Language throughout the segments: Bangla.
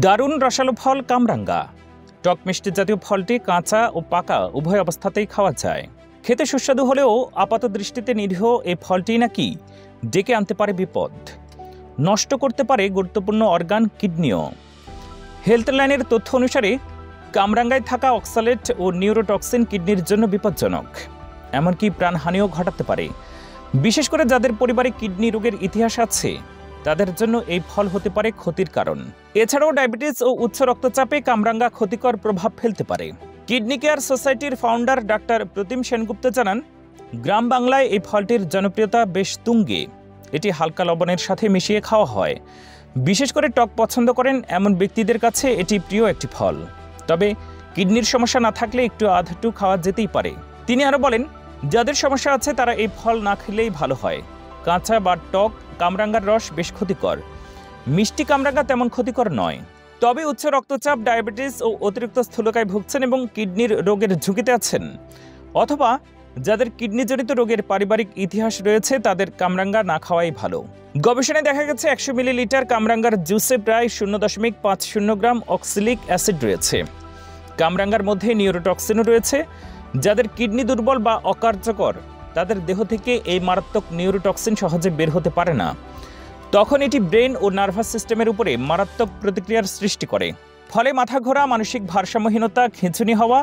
দারুণ রসালো ফল কামরাঙ্গা। টক মিষ্টি জাতীয় ফলটি কাঁচা ও পাকা, উভয় অবস্থাতেই খাওয়া যায়। খেতে সুস্বাদু হলেও আপাত দৃষ্টিতে নিরীহ এই ফলটি নাকি ডেকে আনতে পারে বিপদ। নষ্ট করতে পারে গুরুত্বপূর্ণ অর্গান কিডনিও। হেলথ লাইনের তথ্য অনুসারে, কামরাঙ্গায় থাকা অক্সালেট ও নিউরোটক্সিন কিডনির জন্য বিপজ্জনক। এমনকি প্রাণহানিও ঘটাতে পারে। বিশেষ করে যাদের পরিবারে কিডনি রোগের ইতিহাস আছে তাদের জন্য এই ফল হতে পারে ক্ষতির কারণ। এছাড়াও ডায়াবেটিস ও উচ্চ রক্তচাপে কামরাঙ্গা ক্ষতিকর প্রভাব ফেলতে পারে। কিডনি কেয়ার সোসাইটির ফাউন্ডার ডাক্তার প্রতিম সেনগুপ্ত জানান, গ্রাম বাংলায় এই ফলটির জনপ্রিয়তা বেশ তুঙ্গে। এটি হালকা লবণের সাথে মিশিয়ে খাওয়া হয়। বিশেষ করে টক পছন্দ করেন এমন ব্যক্তিদের কাছে এটি প্রিয় একটি ফল। তবে কিডনির সমস্যা না থাকলে একটু আধটু খাওয়া যেতেই পারে। তিনি আরও বলেন, যাদের সমস্যা আছে তারা এই ফল না খেলেই ভালো হয়। কাঁচা বা টক কামরাঙ্গার রস বেশ ক্ষতিকর। মিষ্টি কামরাঙ্গা তেমন ক্ষতিকর নয়। তবে উচ্চ রক্তচাপ, ডায়াবেটিস ও অতিরিক্ত স্থূলকায় ভুগছেন এবং কিডনির রোগের ঝুঁকিতে আছেন। অথবা যাদের কিডনিজনিত রোগের পারিবারিক ইতিহাস রয়েছে, তাদের কামরাঙ্গা না খাওয়াই ভালো। গবেষণায় দেখা গেছে, একশো মিলিলিটার কামরাঙ্গার জুসে প্রায় শূন্য দশমিক পাঁচ শূন্য গ্রাম অক্সিলিক অ্যাসিড রয়েছে। কামরাঙ্গার মধ্যে নিউরোটক্সিনও রয়েছে, যাদের কিডনি দুর্বল বা অকার্যকর। তাদের দেহ থেকে এই মারাত্মক নিউরোটক্সিন সহজে বের হতে পারে না। তখন এটি ব্রেন ও নার্ভাস সিস্টেমের উপরে মারাত্মক প্রতিক্রিয়ার সৃষ্টি করে। ফলে মাথা ঘোরা, মানসিক ভারসাম্যহীনতা, খিঁচুনি হওয়া,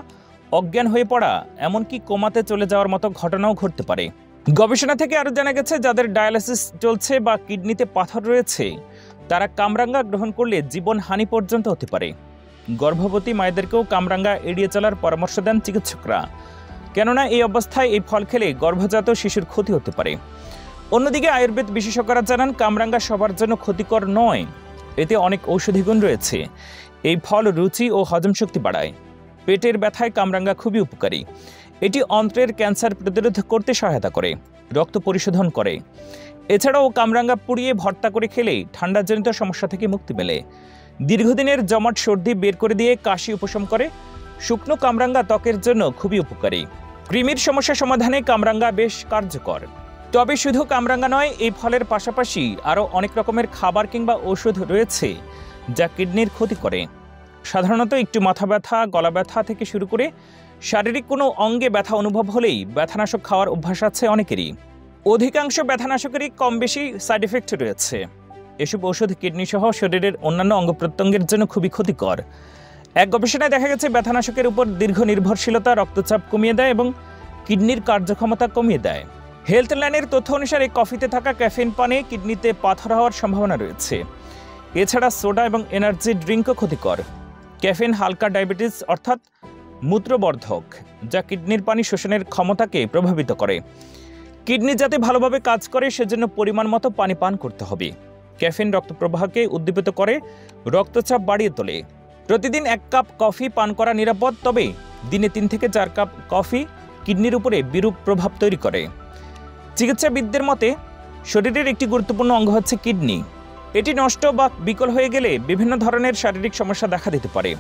অজ্ঞান হয়ে পড়া, এমনকি কোমাতে চলে যাওয়ার মতো ঘটনাও ঘটতে পারে। গবেষণা থেকে আরও জানা গেছে, যাদের ডায়ালিসিস চলছে বা কিডনিতে পাথর রয়েছে, তারা কামরাঙ্গা গ্রহণ করলে জীবন হানি পর্যন্ত হতে পারে। গর্ভবতী মায়েদেরকেও কামরাঙ্গা এড়িয়ে চলার পরামর্শ দেন চিকিৎসকরা। কেননা এই অবস্থায় এই ফল খেলে গর্ভজাত শিশুর ক্ষতি হতে পারে। অন্যদিকে আয়ুর্বেদ বিশেষজ্ঞরা জানান, কামরাঙ্গা সবার জন্য ক্ষতিকর নয়। এতে অনেক ঔষধি গুণ রয়েছে। এই ফল রুচি ও হজম শক্তি বাড়ায়। পেটের ব্যথায় কামরাঙ্গা খুবই উপকারী। এটি অন্ত্রের ক্যান্সার প্রতিরোধ করতে সহায়তা করে, রক্ত পরিশোধন করে। এছাড়াও কামরাঙ্গা পুড়িয়ে ভর্তা করে খেলে ঠান্ডাজনিত সমস্যা থেকে মুক্তি মেলে। দীর্ঘদিনের জমাট সর্দি বের করে দিয়ে কাশি উপশম করে। শুকনো কামরাঙ্গা ত্বকের জন্য খুবই উপকারী। কৃমির সমস্যা সমাধানে কামরাঙ্গা বেশ কার্যকর। তবে শুধু কামরাঙ্গা নয়, এই ফলের পাশাপাশি আরও অনেক রকমের খাবার কিংবা ওষুধ রয়েছে যা কিডনির ক্ষতি করে। সাধারণত একটু মাথা ব্যথা, গলা ব্যথা থেকে শুরু করে শারীরিক কোনো অঙ্গে ব্যথা অনুভব হলেই ব্যথানাশক খাওয়ার অভ্যাস আছে অনেকেরই। অধিকাংশ ব্যথানাশকেরই কম বেশি সাইড এফেক্ট রয়েছে। এসব ওষুধ কিডনি সহ শরীরের অন্যান্য অঙ্গ প্রত্যঙ্গের জন্য খুবই ক্ষতিকর। এক গবেষণায় দেখা গেছে, ব্যথানাশকের উপর দীর্ঘ নির্ভরশীলতা রক্তচাপ কমিয়ে দেয় এবং কিডনির কার্যক্ষমতা কমিয়ে দেয়। হেলথ লাইনের তথ্য অনুসারে কফিতে থাকা ক্যাফিন পানে কিডনিতে পাথর হওয়ার সম্ভাবনা রয়েছে। এছাড়া সোডা এবং এনার্জি ড্রিঙ্কও ক্ষতিকর। ক্যাফিন হালকা ডায়াবেটিস অর্থাৎ মূত্রবর্ধক, যা কিডনির পানি শোষণের ক্ষমতাকে প্রভাবিত করে। কিডনি যাতে ভালোভাবে কাজ করে, সেজন্য পরিমাণ মতো পানি পান করতে হবে। ক্যাফিন রক্ত প্রবাহকে উদ্দীপিত করে রক্তচাপ বাড়িয়ে তোলে। প্রতিদিন এক কাপ কফি পান করা নিরাপদ, তবে দিনে তিন থেকে চার কাপ কফি কিডনির উপরে বিরূপ প্রভাব তৈরি করে। চিকিৎসাবিদদের মতে, শরীরের একটি গুরুত্বপূর্ণ অঙ্গ হচ্ছে কিডনি। এটি নষ্ট বা বিকল হয়ে গেলে বিভিন্ন ধরনের শারীরিক সমস্যা দেখা দিতে পারে।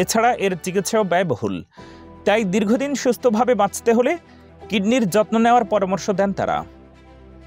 এছাড়া এর চিকিৎসাও ব্যয়বহুল। তাই দীর্ঘদিন সুস্থভাবে বাঁচতে হলে কিডনির যত্ন নেওয়ার পরামর্শ দেন তারা।